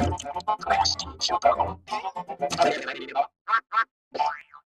林小太郎。